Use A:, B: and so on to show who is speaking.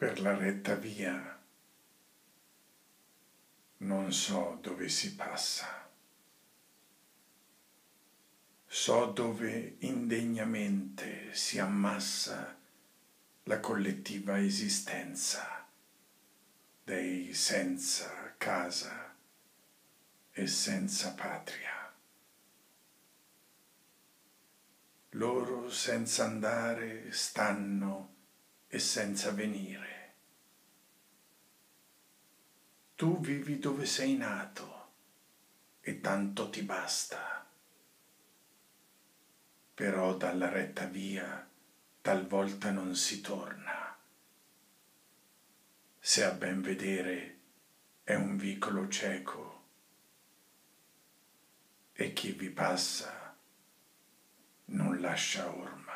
A: per la retta via non so dove si passa. So dove indegnamente si ammassa la collettiva esistenza dei senza casa e senza patria. Loro senza andare stanno e senza venire. Tu vivi dove sei nato e tanto ti basta però dalla retta via talvolta non si torna. Se a ben vedere è un vicolo cieco e chi vi passa non lascia orma.